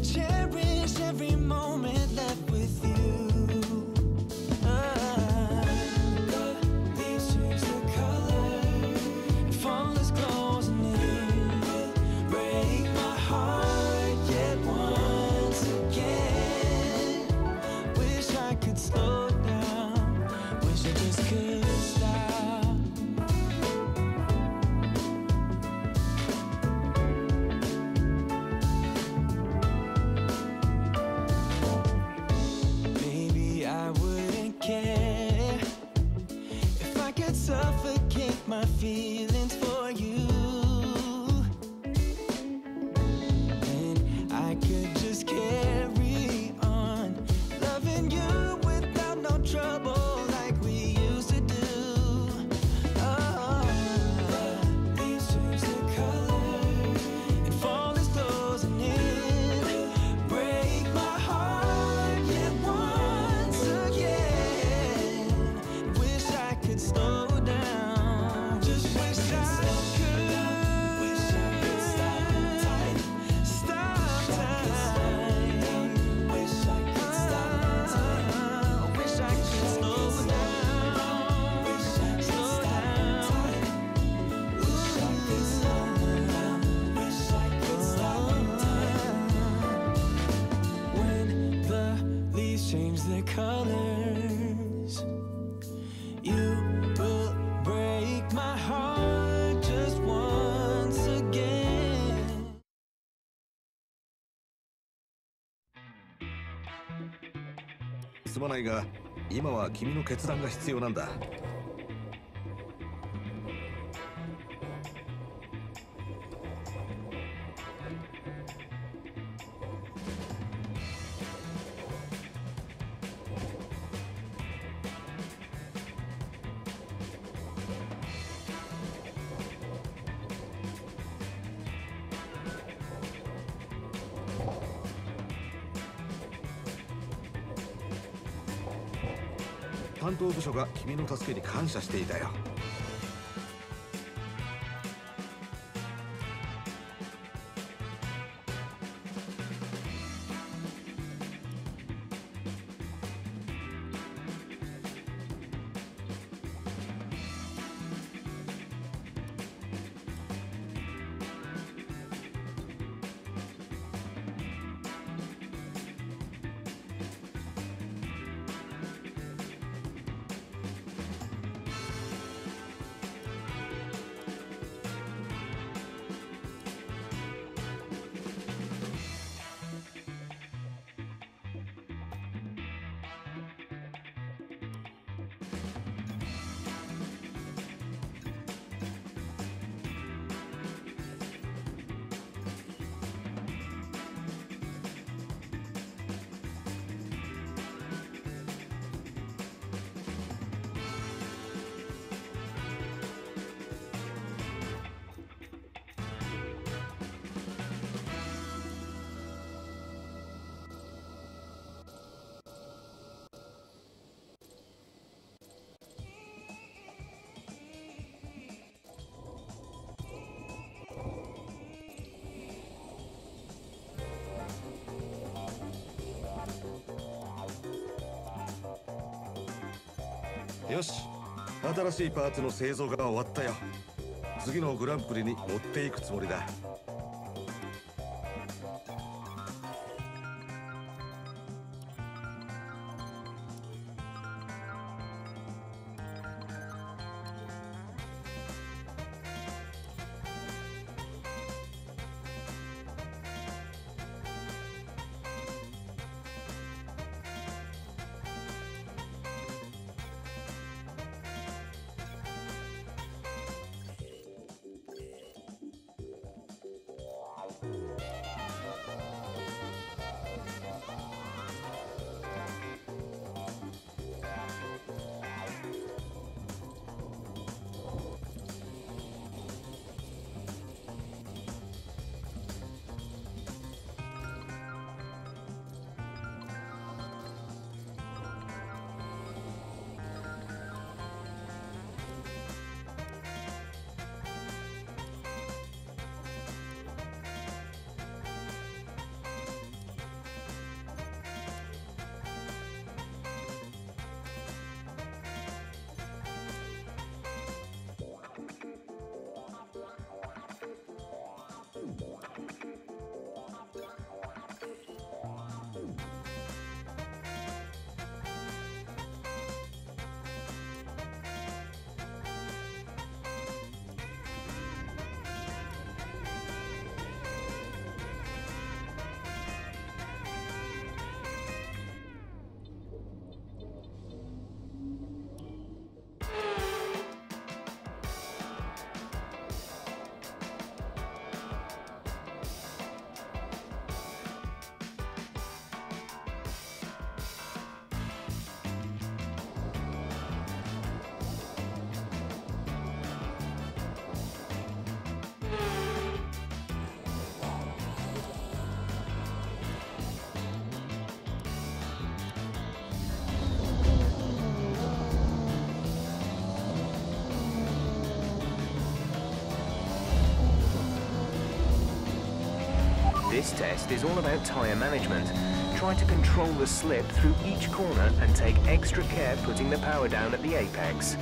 cherish every moment left すまないが今は君の決断が必要なんだ。担当部署が君の助けに感謝していたよ。よし。新しいパーツの製造が終わったよ。次のグランプリに持っていくつもりだ。This test is all about tyre management. Try to control the slip through each corner and take extra care putting the power down at the apex.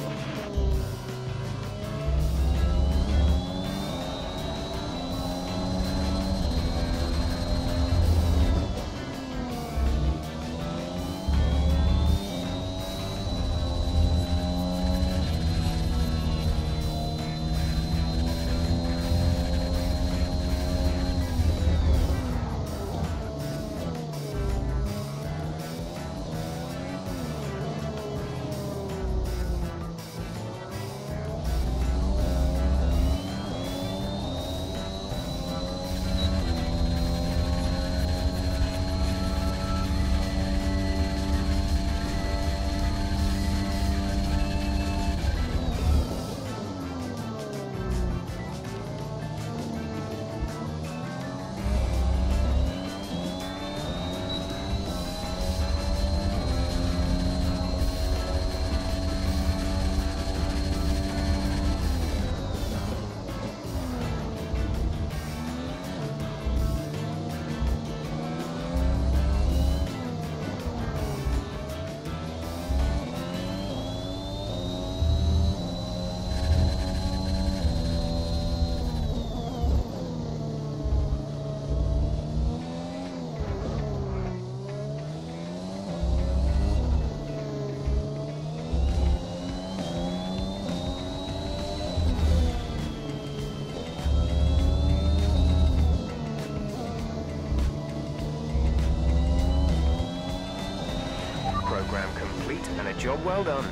Well done.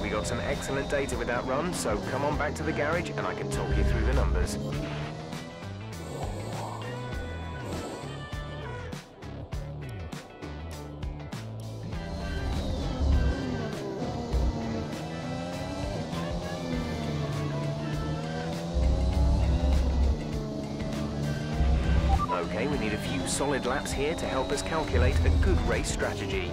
We got some excellent data with that run, so come on back to the garage and I can talk you through the numbers. Okay, we need a few solid laps here to help us calculate a good race strategy.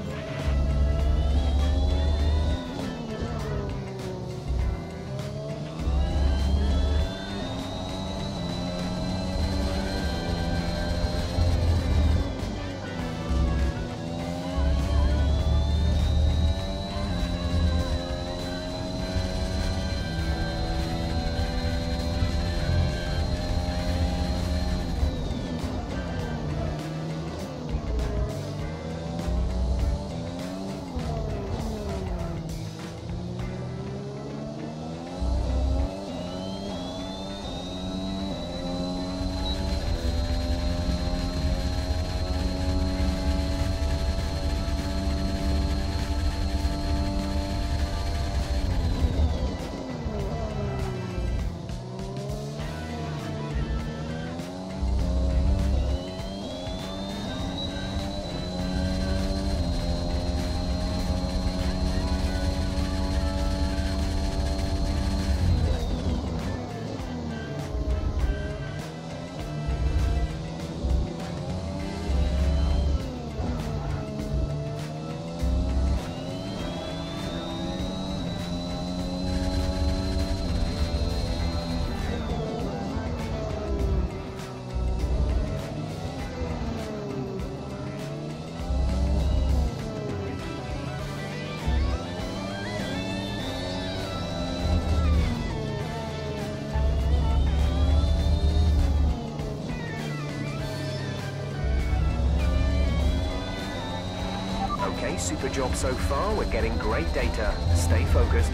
Super job so far. We're getting great data. Stay focused.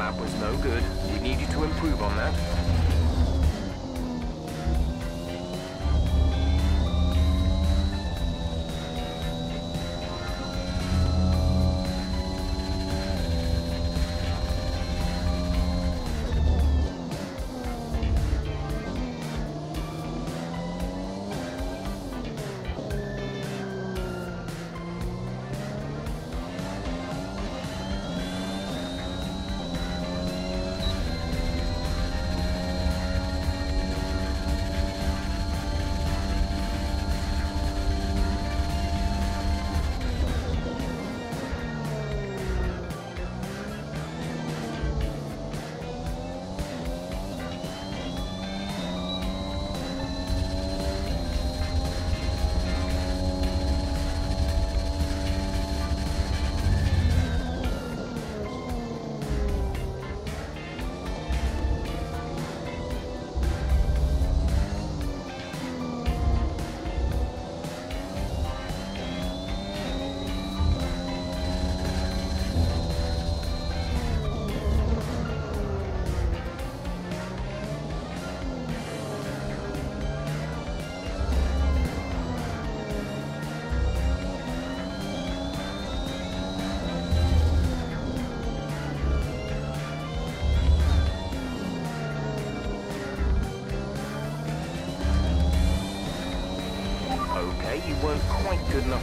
Lap was no good. We need you to improve on that.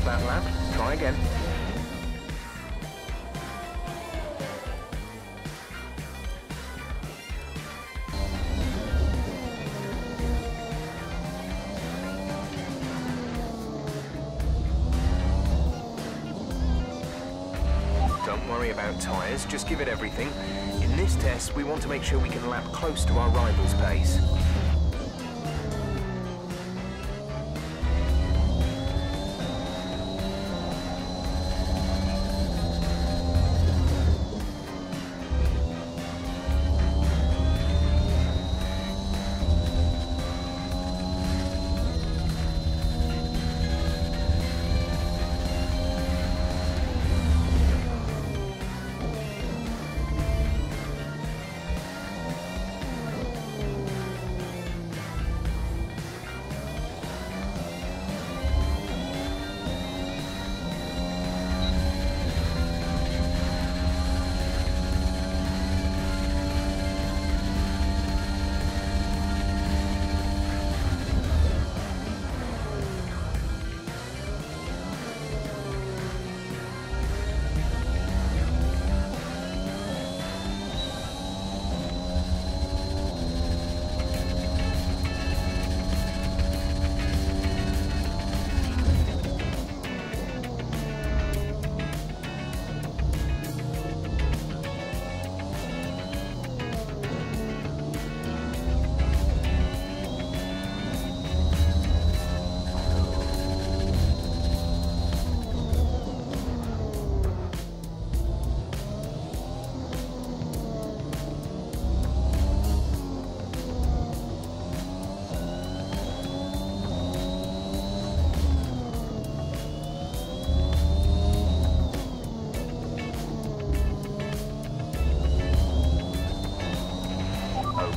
That lap. Try again. Don't worry about tyres, just give it everything. In this test, we want to make sure we can lap close to our rival's pace.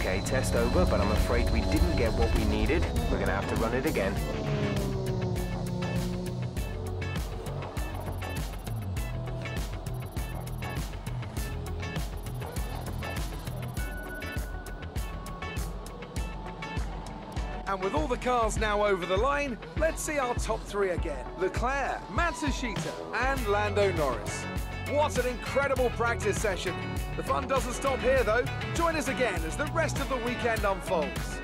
Okay, test over, but I'm afraid we didn't get what we needed. We're gonna have to run it again. And with all the cars now over the line, let's see our top three again. Leclerc, Matsushita, and Lando Norris. What an incredible practice session. The fun doesn't stop here though. Join us again as the rest of the weekend unfolds.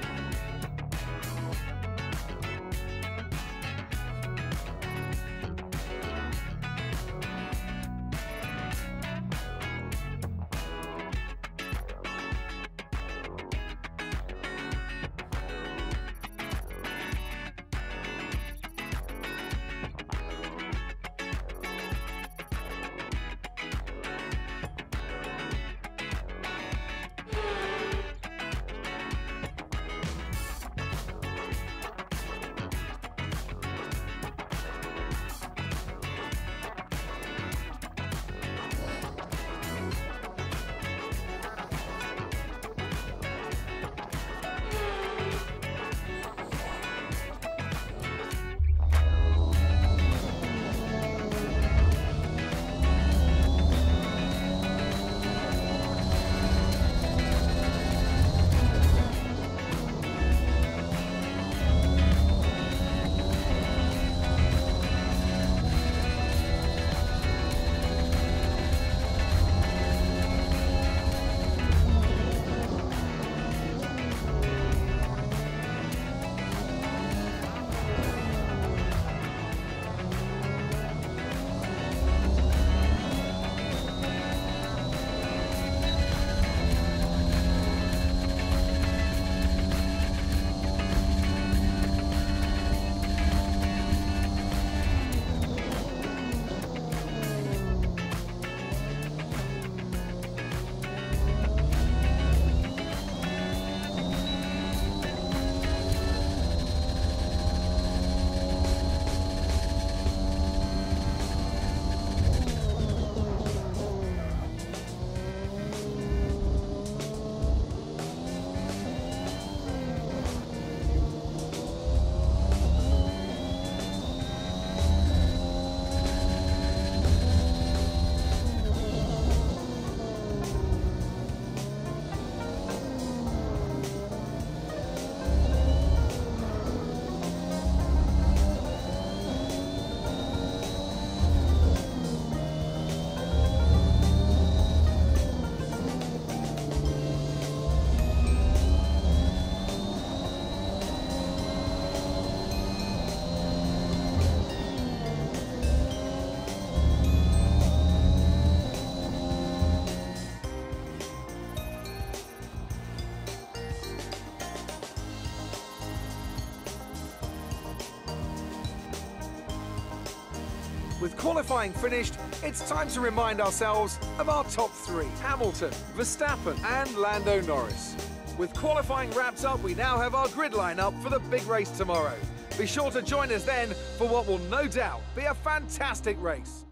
Qualifying finished, it's time to remind ourselves of our top three Hamilton, Verstappen, and Lando Norris. With qualifying wrapped up, we now have our grid lineup for the big race tomorrow. Be sure to join us then for what will no doubt be a fantastic race.